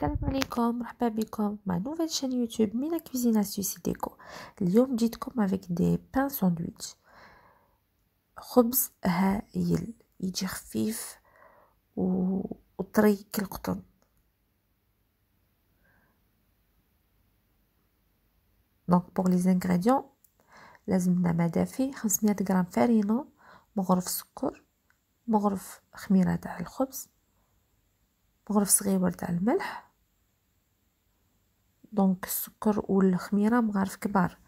السلام عليكم مرحبا بكم مع نوفيل شان يوتيوب من كوزين اسيوسي ديكو اليوم جيتكم افيك دي بان ساندويتش خبز هايل يجي خفيف و... وطري كالقطن دونك بوغ لي زانغريديون لازمنا ما دافي 500 غرام فارينة مغرف سكر مغرف خميرة تاع الخبز مغرف صغير تاع الملح دونك السكر والخميرة مغارف كبار.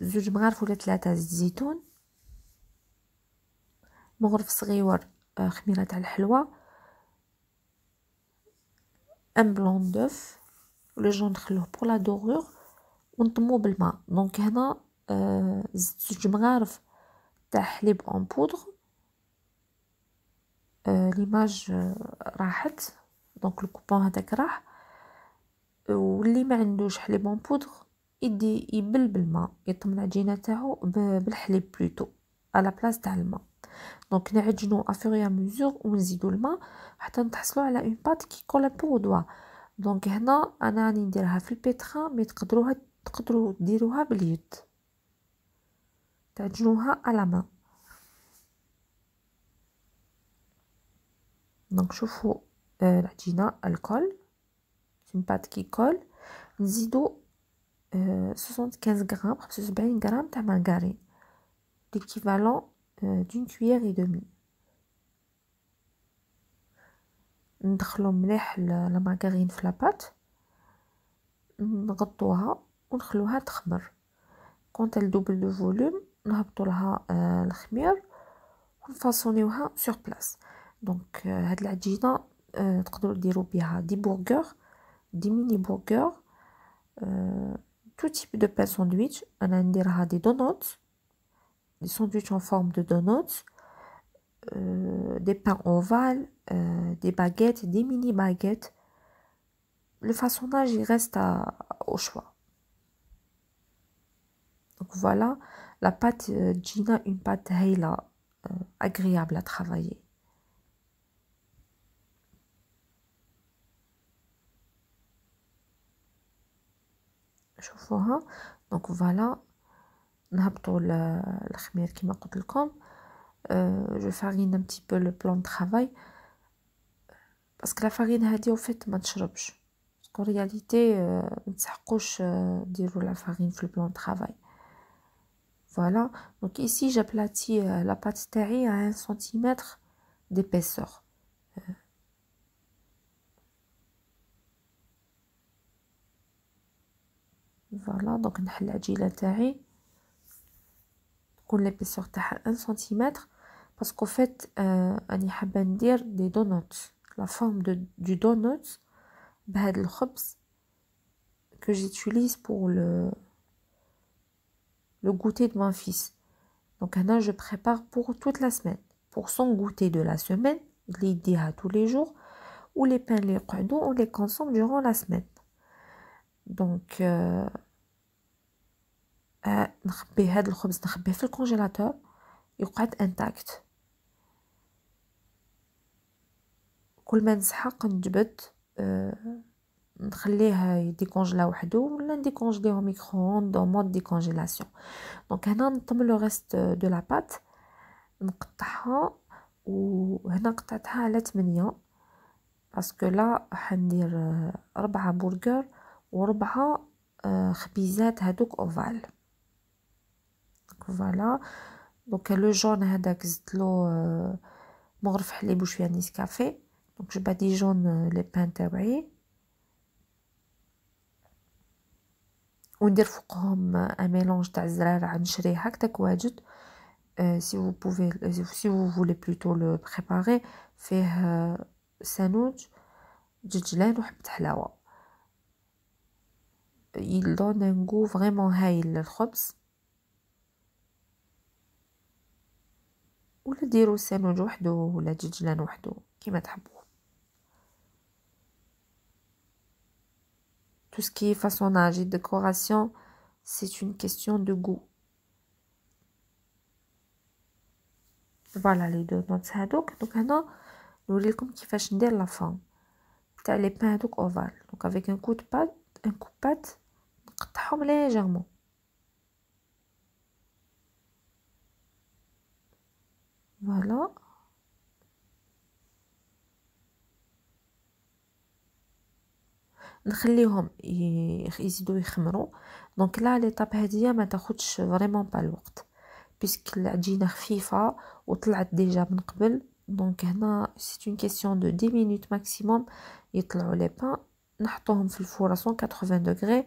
زوج مغارف ولا ثلاثة زيت زيتون مغرف صغيور آه، خميرة تاع الحلوى. ان بلون دوف لو جون نخلوه بور لا دوغور ونطمو بالماء. دونك هنا آه، زدت زوج مغارف تاع حليب اون آه ليماج راحت. دونك الكوبون هذاك راح. واللي ما عندوش حليب اون بودر يدي يبل بالماء يطمن العجينه تاعو بالحليب بلوتو على بلاص تاع الماء دونك نعجنو افوريا ميزور ونزيدو الماء حتى نتحصلو على اون بات كي كول بو دوا دونك هنا أنا راني نديرها في البيتخا مي تقدروها تقدروا ديروها باليد. تعجنوها على ما دونك شوفوا العجينة الكل une pâte qui colle نزيدو soixante quinze grammes خمسة وسبعين غرام تاع مارغرين l'équivalent d'une cuillère et demie ندخلو مليح المارغرين في لاباط نغطوها ونخلوها تخمر كونت elle double de volume نهبطو لها الخمير ونفاصونيوها سور بلاص دونك هاد العجينه تقدروا ديروا بها دي برجر des mini burgers euh, tout type de pain sandwich on a des donuts des sandwichs en forme de donuts euh, des pains ovales euh, des baguettes des mini baguettes le façonnage il reste au choix. Donc voilà la pâte Gina une pâte Heila agréable à travailler. شوفوها دونك فوالا نهبطوا الخمير كما قلت لكم جو فارين ان بتي بو لو بلان طرافاي باسكو لا فارين هادي وفيت ما تشربش باسكو رياليتي ما تسحقوش ديروا لا فارين في البلان طرافاي فوالا دونك ايسي جابلاتي لا بات تاعي 1 سنتيمتر d'épaisseur فوالا دونك نحل العجينه تاعي تكون ليبيسور تاعها 1 سنتيمتر باسكو فيت آه اني حابه ندير دي دونوت لا فورم دو دو دونوت بهاد الخبز que j'utilise pour le le goûter de mon fils donc هنا je prépare pour toute la semaine pour son goûter de la semaine اللي يديها tous les jours ou les pains اللي يقعدوا on les consomme durant la semaine دونك آه آه نخبي هاد الخبز نخبيه في الكونجيلاتور يقعد انتاكت كل ما نسحق نجبد آه نخليه يديكونجلا وحدو ولا نديكونجليه ميكرووند أو مود ديكونجيلاسيون دونك هنا نطم لو ريست دو لا بات نقطعها وهنا قطعتها على 8 باسكو لا حندير ربعة برجر وربعة خبيزات هادوك أوفال. فوالا. دونك لو جون هذاك زدتلو مغرف حليب وشوية نيسكافي دونك جو باديجون لي بان تاوعي. وندير فوقهم ان ميلونج تاع الزرارع نشريه هكداك واجد. سي فو بوفي سي فو فولي بلوتو لو بريباري فيه سانوج دجاجلان وحبة حلاوة. il donne un goût vraiment هايل للخبز ولا ديروا سانوج وحده ولا دجاجلان وحده كيما تحبوا tout ce qui est façonnage et décoration c'est une question de goût فوالا لي دو نوتس هادوك دوك هنا نوريلكم كيفاش ندير لا فورم تاع لي بان هذوك اوفال دونك افيك ان كو دو بات ان كوبات نقطعهم ليجيرمون فوالا. نخليهم يزيدوا يخمروا. دونك لا ليطاب هذه ما تاخذش فريمون با الوقت. بيسك العجينه خفيفة وطلعت ديجا من قبل. دونك هنا سي اون كيسيون دو 10 مينوت ماكسيموم يطلعوا لي بان نحطوهم في الفور 180 دوغري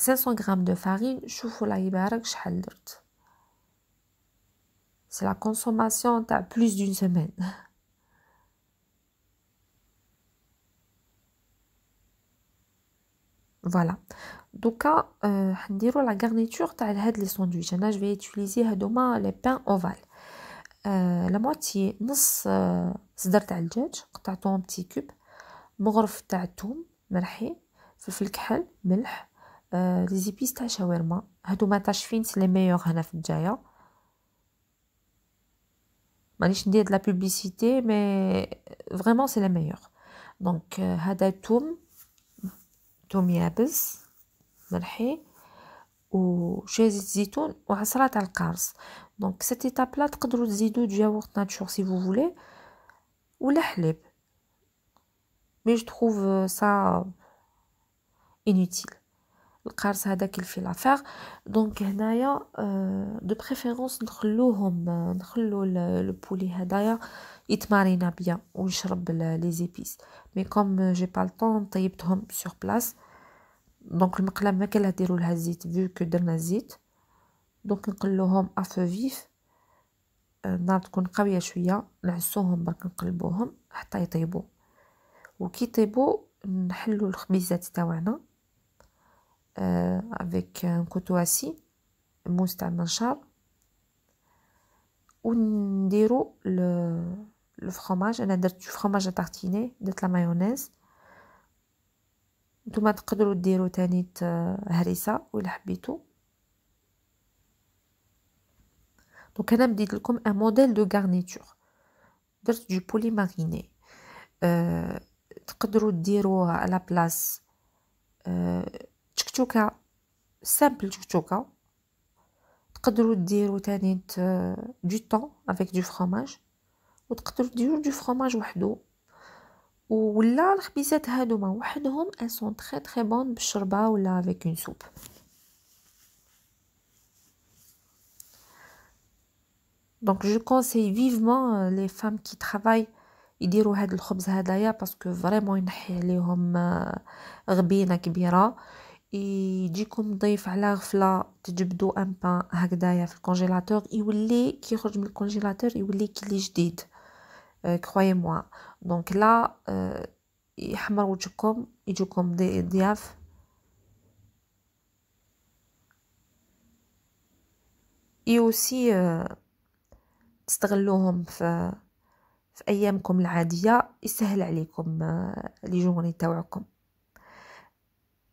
500 g de farine شوفوا لا يبارك شحال درت c'est la consommation تاع plus d'une semaine فوالا دوكا حنديرو لا غارنيتور تاع هاد لي ساندويتش انا جو يوتيليزي هادوما لي بان اوفال لا موتي نص صدر تاع الدجاج قطعتهم بتي كوب مغرف تاع الثوم مرحي فلفل كحل ملح لي زيبيس تاع شاورما هادو تاشفين سي لي ميور هنا في الجايه مانيش ندير لا بوبليسيتي مي فريمون سي لي ميور دونك هذا الثوم توم يابس مرحي وشويه زيت زيتون وعصرة تاع القارص دونك سيت ايتاب لا تقدروا تزيدوا دو ياغورت ناتشور سي فو فولي ولا حليب مي جو تروف سا انوتيل القارص هذاك الفي لافير دونك هنايا دو بريفيرونس نخلوهم نخلو لو بولي هدايا يتمارينا بيان ويشرب لي زيبيس مي كوم جي با الطون طيبتهم سور بلاص دونك المقله ما كان ديروا لها الزيت فيو كو درنا الزيت. دونك نقلوهم افو فيف النار تكون قوية شوية نعسوهم برك نقلبوهم حتى يطيبوا وكي يطيبوا نحلو الخبيزات تاعنا. افيك ان كوتو اسي موس تاع المنشار ونديرو لو فرomاج انا درت فرomاج تارتيني درت لا مايونيز نتوما تقدروا ديروا تاني هريسه ولا حبيتو دونك انا بديت لكم ان موديل دو غارنيتور درت دو بولي ماريني أه تقدروا ديروه على بلاص أه تشكتوكا سامبل تشكتوكا تقدروا ديروا تاني دو طون افيك دو فرomاج وتقدروا ديروا دو فرomاج وحدو ولا الخبيزات هادوما وحدهم elles sont très très bonnes بالشربة ولا avec une soupe donc je conseille vivement les femmes qui travaillent يديروا هاد الخبز هدايا باسكو فريمون ينحي عليهم غبينه كبيره يجيكم ضيف على غفلة تجبدوا ان بان هكذايا في الكونجيلاتور يولي كي يخرج من الكونجيلاتور يولي كلي جديد. كروي موا دونك لا يحمر وجهكم يجوكم ضياف. اي اوسي تستغلوهم في في أيامكم العادية يسهل عليكم لي جورني تاوعكم.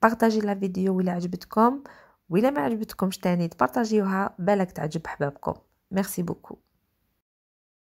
بارطاجي لا فيديو ولا عجبتكم ولا ما عجبتكمش تاني تبارطاجيوها بالك تعجب حبابكم. ميرسي بوكو